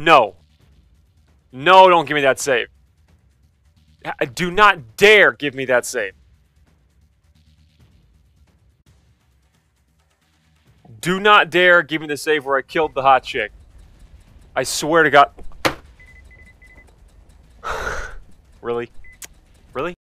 No. No, don't give me that save. Do not dare give me that save. Do not dare give me the save where I killed the hot chick. I swear to God. really? Really?